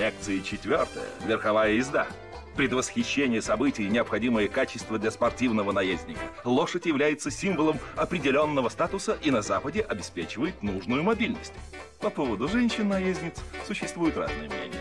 Лекция четвертая. Верховая езда. Предвосхищение событий – необходимое качество для спортивного наездника. Лошадь является символом определенного статуса и на Западе обеспечивает нужную мобильность. По поводу женщин-наездниц существуют разные мнения.